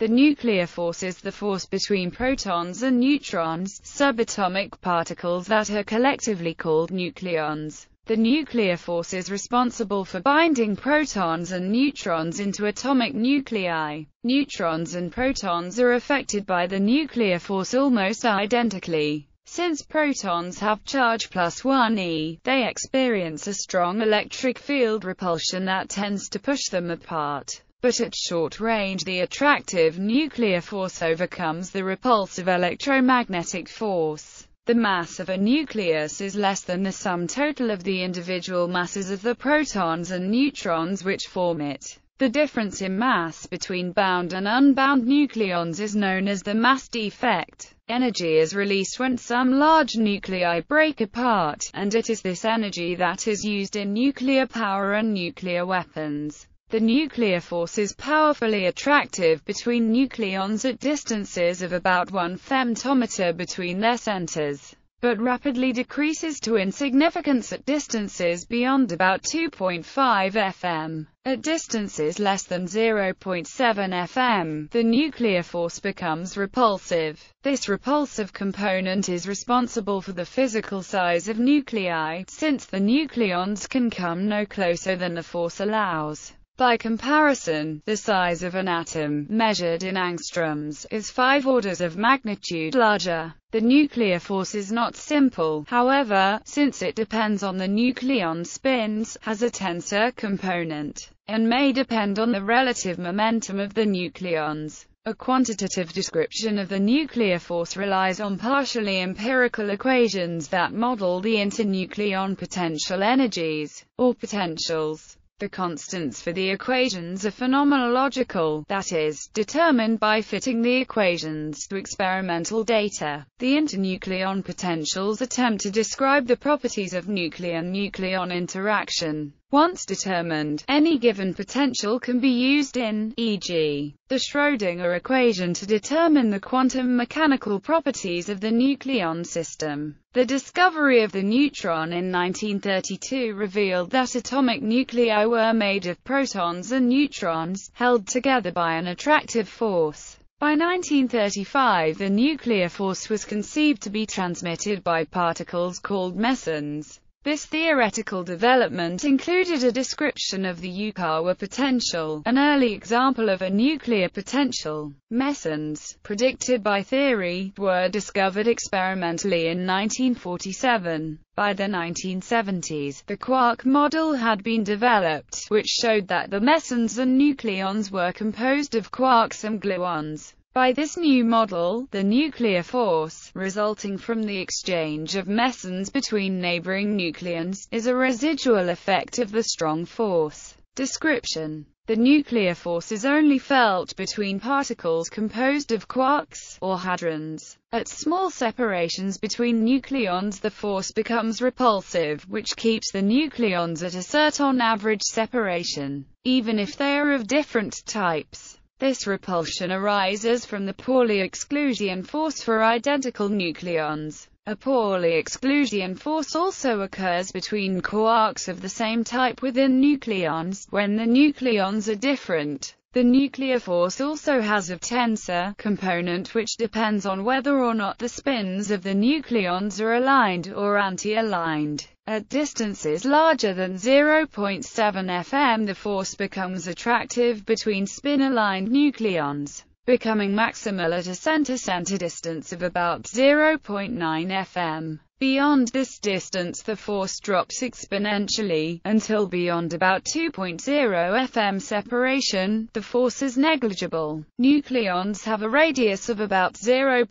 The nuclear force is the force between protons and neutrons, subatomic particles that are collectively called nucleons. The nuclear force is responsible for binding protons and neutrons into atomic nuclei. Neutrons and protons are affected by the nuclear force almost identically. Since protons have charge plus 1 e, they experience a strong electric field repulsion that tends to push them apart. But at short range the attractive nuclear force overcomes the repulsive electromagnetic force. The mass of a nucleus is less than the sum total of the individual masses of the protons and neutrons which form it. The difference in mass between bound and unbound nucleons is known as the mass defect. Energy is released when some large nuclei break apart, and it is this energy that is used in nuclear power and nuclear weapons. The nuclear force is powerfully attractive between nucleons at distances of about 1 femtometer between their centers, but rapidly decreases to insignificance at distances beyond about 2.5 fm. At distances less than 0.7 fm, the nuclear force becomes repulsive. This repulsive component is responsible for the physical size of nuclei, since the nucleons can come no closer than the force allows. By comparison, the size of an atom, measured in angstroms, is five orders of magnitude larger. The nuclear force is not simple, however, since it depends on the nucleon spins, has a tensor component, and may depend on the relative momentum of the nucleons. A quantitative description of the nuclear force relies on partially empirical equations that model the internucleon potential energies, or potentials. The constants for the equations are phenomenological, that is, determined by fitting the equations to experimental data. The internucleon potentials attempt to describe the properties of nucleon-nucleon interaction. Once determined, any given potential can be used in, e.g., the Schrödinger equation to determine the quantum mechanical properties of the nucleon system. The discovery of the neutron in 1932 revealed that atomic nuclei were made of protons and neutrons, held together by an attractive force. By 1935 the nuclear force was conceived to be transmitted by particles called mesons. This theoretical development included a description of the Yukawa potential, an early example of a nuclear potential. Mesons, predicted by theory, were discovered experimentally in 1947. By the 1970s, the quark model had been developed, which showed that the mesons and nucleons were composed of quarks and gluons. By this new model, the nuclear force, resulting from the exchange of mesons between neighboring nucleons, is a residual effect of the strong force. Description the nuclear force is only felt between particles composed of quarks, or hadrons. At small separations between nucleons the force becomes repulsive, which keeps the nucleons at a certain average separation, even if they are of different types. This repulsion arises from the Pauli exclusion force for identical nucleons. A Pauli exclusion force also occurs between quarks of the same type within nucleons, when the nucleons are different. The nuclear force also has a tensor component which depends on whether or not the spins of the nucleons are aligned or anti-aligned. At distances larger than 0.7 fm the force becomes attractive between spin-aligned nucleons, becoming maximal at a center-center distance of about 0.9 fm. Beyond this distance the force drops exponentially, until beyond about 2.0 fm separation, the force is negligible. Nucleons have a radius of about 0.8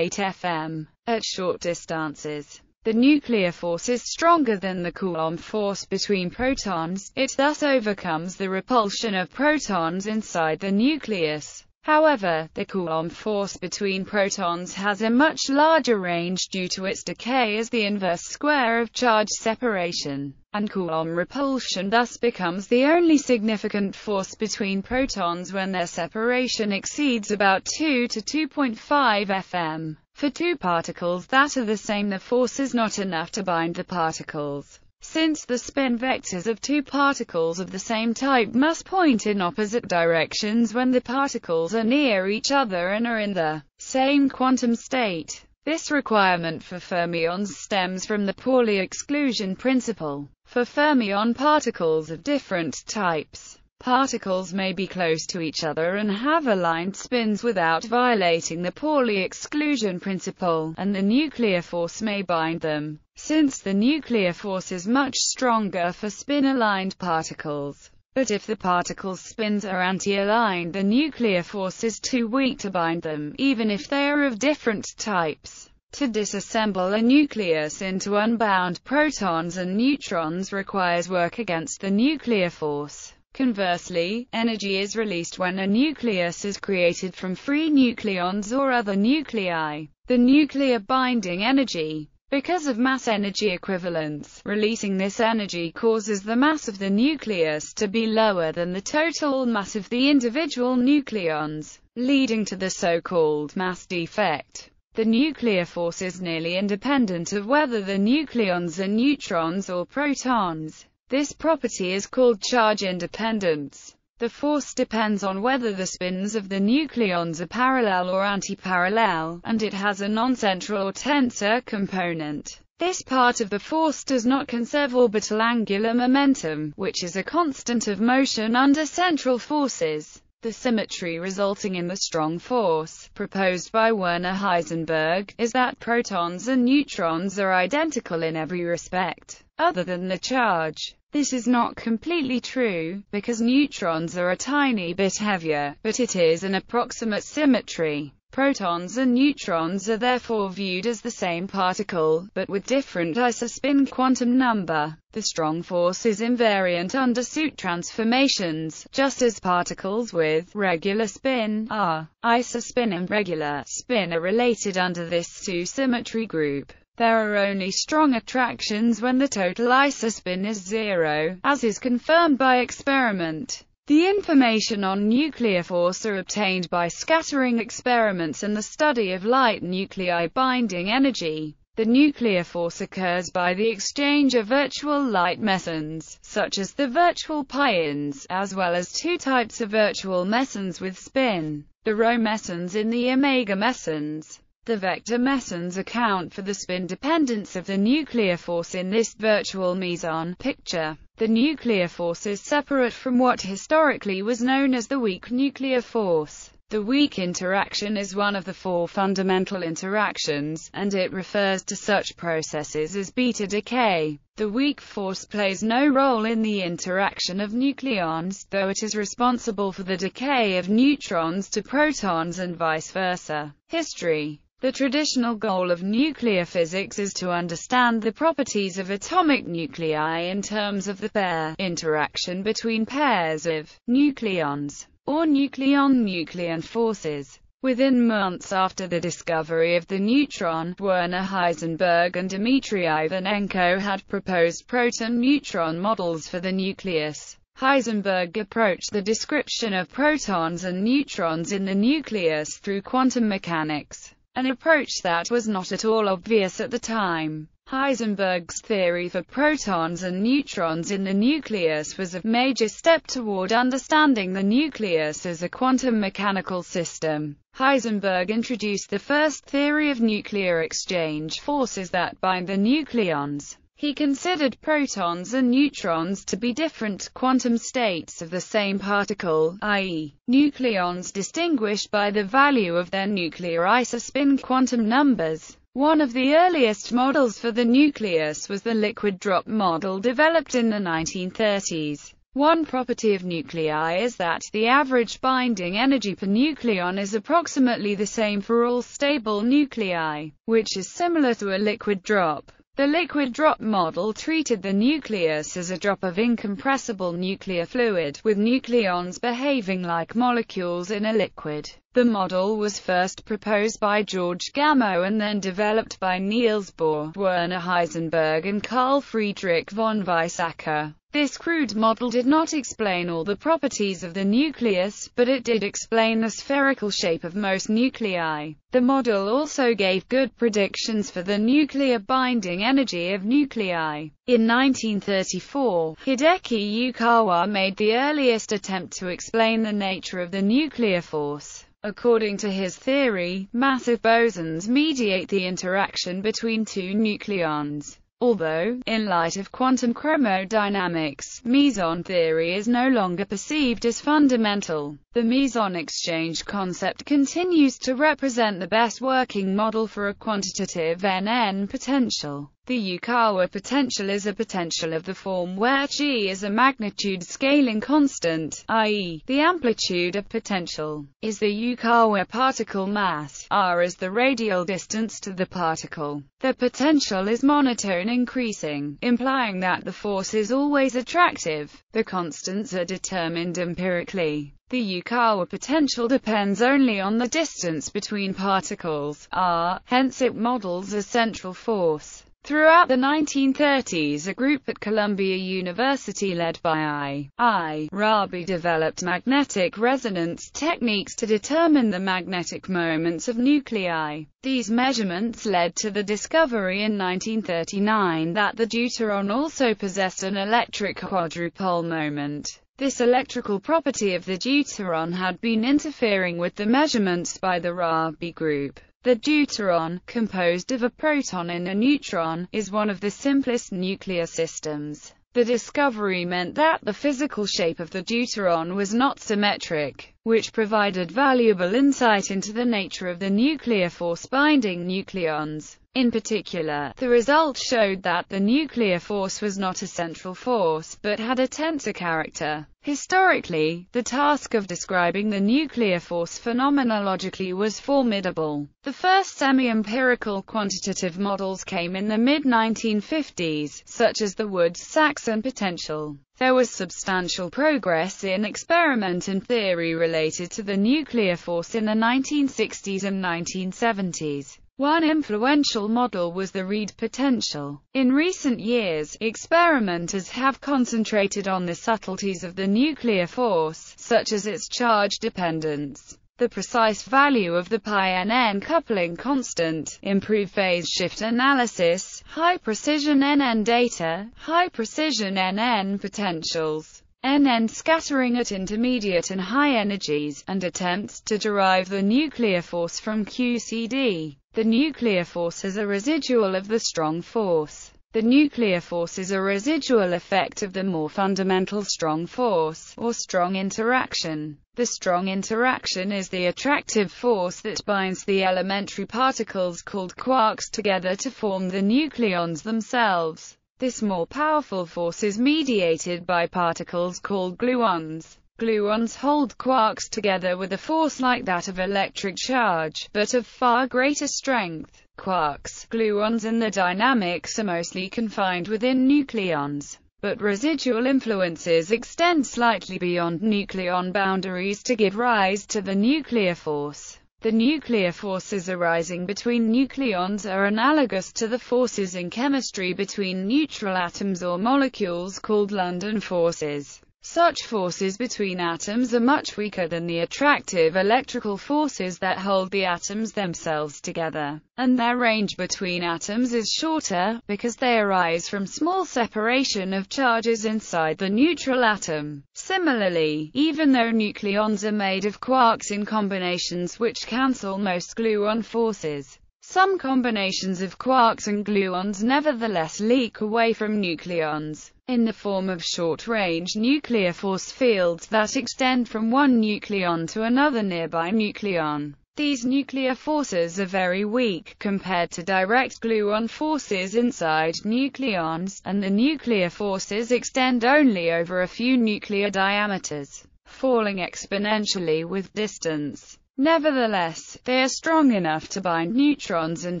fm. At short distances, the nuclear force is stronger than the Coulomb force between protons, it thus overcomes the repulsion of protons inside the nucleus. However, the Coulomb force between protons has a much larger range due to its decay as the inverse square of charge separation, and Coulomb repulsion thus becomes the only significant force between protons when their separation exceeds about 2 to 2.5 fm. For two particles that are the same the force is not enough to bind the particles. Since the spin vectors of two particles of the same type must point in opposite directions when the particles are near each other and are in the same quantum state. This requirement for fermions stems from the Pauli exclusion principle. For fermion particles of different types, particles may be close to each other and have aligned spins without violating the Pauli exclusion principle, and the nuclear force may bind them. Since the nuclear force is much stronger for spin-aligned particles, but if the particles' spins are anti-aligned the nuclear force is too weak to bind them, even if they are of different types. To disassemble a nucleus into unbound protons and neutrons requires work against the nuclear force. Conversely, energy is released when a nucleus is created from free nucleons or other nuclei. The nuclear binding energy because of mass-energy equivalence, releasing this energy causes the mass of the nucleus to be lower than the total mass of the individual nucleons, leading to the so-called mass defect. The nuclear force is nearly independent of whether the nucleons are neutrons or protons. This property is called charge independence. The force depends on whether the spins of the nucleons are parallel or antiparallel, and it has a non-central or tensor component. This part of the force does not conserve orbital angular momentum, which is a constant of motion under central forces. The symmetry resulting in the strong force, proposed by Werner Heisenberg, is that protons and neutrons are identical in every respect other than the charge. This is not completely true, because neutrons are a tiny bit heavier, but it is an approximate symmetry. Protons and neutrons are therefore viewed as the same particle, but with different isospin quantum number. The strong force is invariant under suit transformations, just as particles with regular spin are. Isospin and regular spin are related under this SU symmetry group. There are only strong attractions when the total isospin is zero, as is confirmed by experiment. The information on nuclear force are obtained by scattering experiments and the study of light nuclei binding energy. The nuclear force occurs by the exchange of virtual light mesons, such as the virtual pions, as well as two types of virtual mesons with spin, the rho mesons and the omega mesons. The vector mesons account for the spin dependence of the nuclear force in this virtual meson picture. The nuclear force is separate from what historically was known as the weak nuclear force. The weak interaction is one of the four fundamental interactions, and it refers to such processes as beta decay. The weak force plays no role in the interaction of nucleons, though it is responsible for the decay of neutrons to protons and vice versa. History the traditional goal of nuclear physics is to understand the properties of atomic nuclei in terms of the pair interaction between pairs of nucleons, or nucleon-nucleon forces. Within months after the discovery of the neutron, Werner Heisenberg and Dmitry Ivanenko had proposed proton-neutron models for the nucleus. Heisenberg approached the description of protons and neutrons in the nucleus through quantum mechanics an approach that was not at all obvious at the time. Heisenberg's theory for protons and neutrons in the nucleus was a major step toward understanding the nucleus as a quantum mechanical system. Heisenberg introduced the first theory of nuclear exchange forces that bind the nucleons. He considered protons and neutrons to be different quantum states of the same particle, i.e., nucleons distinguished by the value of their nuclear isospin quantum numbers. One of the earliest models for the nucleus was the liquid drop model developed in the 1930s. One property of nuclei is that the average binding energy per nucleon is approximately the same for all stable nuclei, which is similar to a liquid drop. The liquid drop model treated the nucleus as a drop of incompressible nuclear fluid, with nucleons behaving like molecules in a liquid. The model was first proposed by George Gamow and then developed by Niels Bohr, Werner Heisenberg and Carl Friedrich von Weizsäcker. This crude model did not explain all the properties of the nucleus, but it did explain the spherical shape of most nuclei. The model also gave good predictions for the nuclear binding energy of nuclei. In 1934, Hideki Yukawa made the earliest attempt to explain the nature of the nuclear force. According to his theory, massive bosons mediate the interaction between two nucleons. Although, in light of quantum chromodynamics, meson theory is no longer perceived as fundamental, the meson exchange concept continues to represent the best working model for a quantitative NN potential. The Yukawa potential is a potential of the form where g is a magnitude scaling constant, i.e., the amplitude of potential, is the Yukawa particle mass, r is the radial distance to the particle. The potential is monotone increasing, implying that the force is always attractive. The constants are determined empirically. The Yukawa potential depends only on the distance between particles, r, hence it models a central force. Throughout the 1930s a group at Columbia University led by I. I. Rabi developed magnetic resonance techniques to determine the magnetic moments of nuclei. These measurements led to the discovery in 1939 that the deuteron also possessed an electric quadrupole moment. This electrical property of the deuteron had been interfering with the measurements by the Rabi group. The deuteron, composed of a proton and a neutron, is one of the simplest nuclear systems. The discovery meant that the physical shape of the deuteron was not symmetric, which provided valuable insight into the nature of the nuclear force binding nucleons. In particular, the results showed that the nuclear force was not a central force, but had a tensor character. Historically, the task of describing the nuclear force phenomenologically was formidable. The first semi-empirical quantitative models came in the mid-1950s, such as the Woods-Saxon potential. There was substantial progress in experiment and theory related to the nuclear force in the 1960s and 1970s. One influential model was the Reid potential. In recent years, experimenters have concentrated on the subtleties of the nuclear force, such as its charge dependence, the precise value of the pi-NN coupling constant, improved phase shift analysis, high-precision NN data, high-precision NN potentials, NN scattering at intermediate and high energies, and attempts to derive the nuclear force from QCD. The nuclear force is a residual of the strong force. The nuclear force is a residual effect of the more fundamental strong force, or strong interaction. The strong interaction is the attractive force that binds the elementary particles called quarks together to form the nucleons themselves. This more powerful force is mediated by particles called gluons. Gluons hold quarks together with a force like that of electric charge, but of far greater strength. Quarks, gluons and the dynamics are mostly confined within nucleons, but residual influences extend slightly beyond nucleon boundaries to give rise to the nuclear force. The nuclear forces arising between nucleons are analogous to the forces in chemistry between neutral atoms or molecules called London forces. Such forces between atoms are much weaker than the attractive electrical forces that hold the atoms themselves together, and their range between atoms is shorter, because they arise from small separation of charges inside the neutral atom. Similarly, even though nucleons are made of quarks in combinations which cancel most gluon forces, some combinations of quarks and gluons nevertheless leak away from nucleons in the form of short-range nuclear force fields that extend from one nucleon to another nearby nucleon. These nuclear forces are very weak, compared to direct gluon forces inside nucleons, and the nuclear forces extend only over a few nuclear diameters, falling exponentially with distance. Nevertheless, they are strong enough to bind neutrons and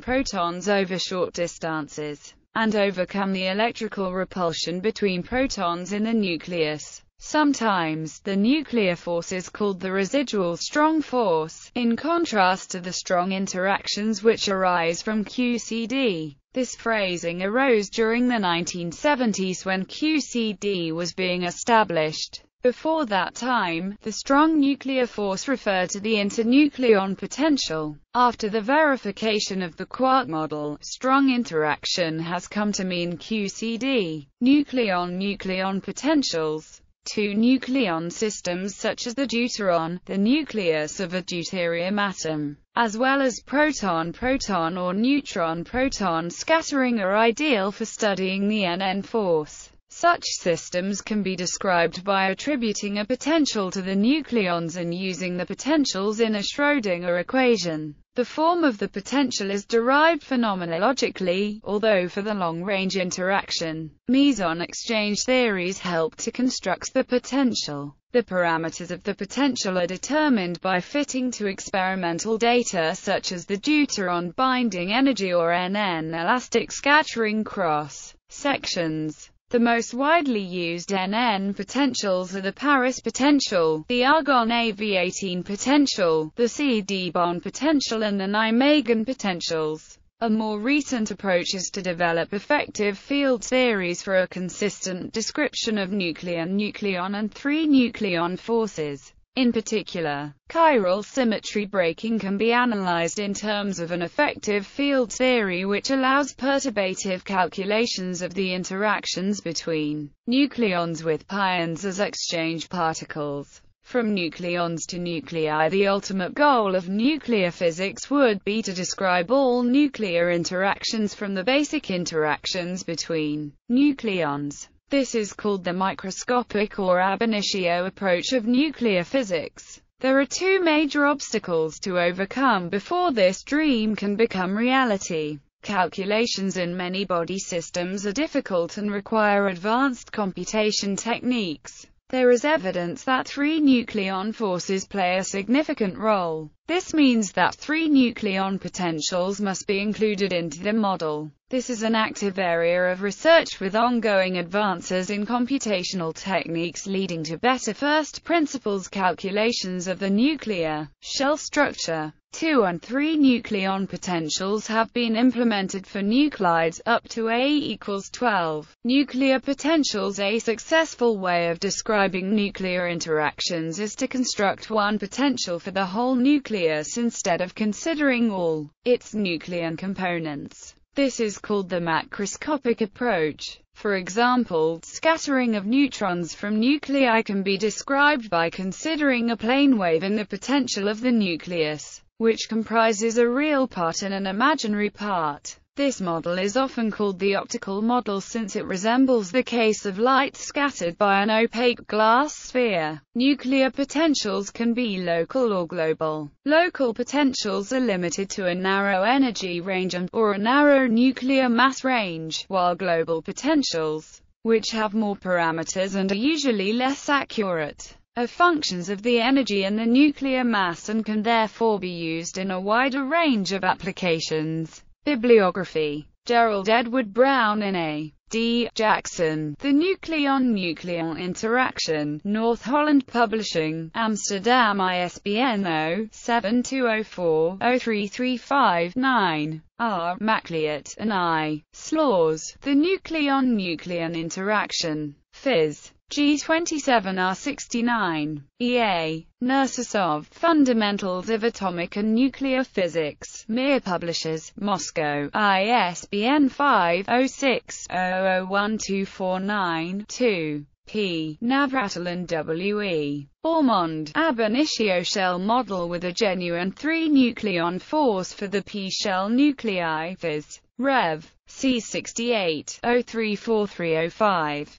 protons over short distances and overcome the electrical repulsion between protons in the nucleus. Sometimes, the nuclear force is called the residual strong force, in contrast to the strong interactions which arise from QCD. This phrasing arose during the 1970s when QCD was being established. Before that time, the strong nuclear force referred to the internucleon potential. After the verification of the quark model, strong interaction has come to mean QCD, nucleon-nucleon potentials. Two nucleon systems such as the deuteron, the nucleus of a deuterium atom, as well as proton-proton or neutron-proton scattering are ideal for studying the NN force. Such systems can be described by attributing a potential to the nucleons and using the potentials in a Schrödinger equation. The form of the potential is derived phenomenologically, although for the long-range interaction, meson exchange theories help to construct the potential. The parameters of the potential are determined by fitting to experimental data such as the deuteron binding energy or NN elastic scattering cross sections. The most widely used NN potentials are the Paris potential, the Argonne AV18 potential, the CD-Bonn potential and the Nijmegen potentials. A more recent approach is to develop effective field theories for a consistent description of nucleon-nucleon and three-nucleon forces. In particular, chiral symmetry breaking can be analyzed in terms of an effective field theory which allows perturbative calculations of the interactions between nucleons with pions as exchange particles. From nucleons to nuclei the ultimate goal of nuclear physics would be to describe all nuclear interactions from the basic interactions between nucleons. This is called the microscopic or ab initio approach of nuclear physics. There are two major obstacles to overcome before this dream can become reality. Calculations in many body systems are difficult and require advanced computation techniques. There is evidence that three nucleon forces play a significant role. This means that three nucleon potentials must be included into the model. This is an active area of research with ongoing advances in computational techniques leading to better first principles calculations of the nuclear shell structure. 2 and 3 nucleon potentials have been implemented for nuclides up to A equals 12. Nuclear potentials A successful way of describing nuclear interactions is to construct one potential for the whole nucleus instead of considering all its nucleon components. This is called the macroscopic approach. For example, scattering of neutrons from nuclei can be described by considering a plane wave in the potential of the nucleus which comprises a real part and an imaginary part. This model is often called the optical model since it resembles the case of light scattered by an opaque glass sphere. Nuclear potentials can be local or global. Local potentials are limited to a narrow energy range and, or a narrow nuclear mass range, while global potentials, which have more parameters and are usually less accurate, are functions of the energy and the nuclear mass and can therefore be used in a wider range of applications. Bibliography Gerald Edward Brown and A. D. Jackson, The Nucleon-Nucleon Interaction, North Holland Publishing, Amsterdam ISBN 0-7204-03359-9. R. Machleidt and I. Slaus, The Nucleon-Nucleon Interaction. Phys. G27R69. E.A. Nersesov, Fundamentals of Atomic and Nuclear Physics, Mir Publishers, Moscow, ISBN 5-06-001249-2. P. Navratil W.E. Ormand, ab initio shell model with a genuine three-nucleon force for the P-shell nuclei, Phys. Rev. C68, 034305.